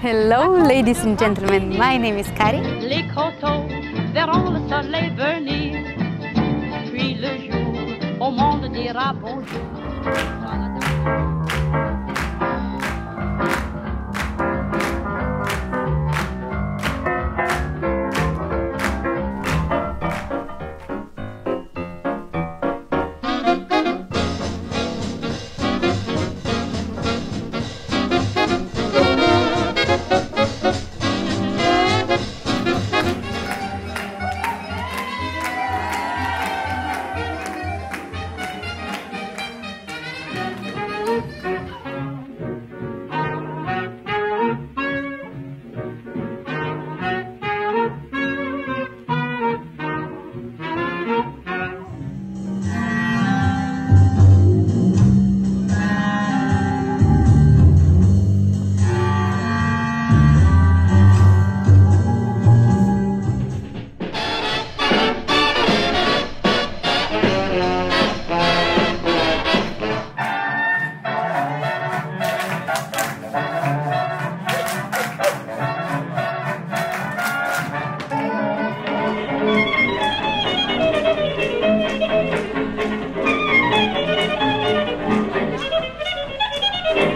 Hello, ladies and gentlemen. My name is Kari. Les coteaux verront le soleil venir. Puis le jour, au monde dira bonjour.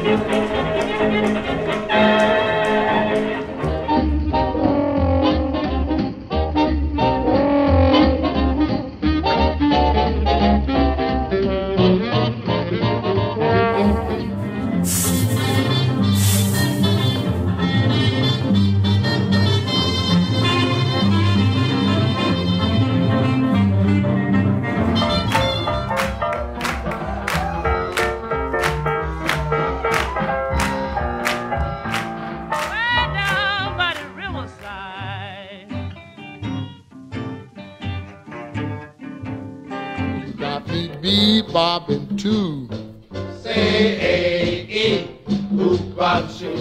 Way Got me bebobbing too. Say, bop, shoe. You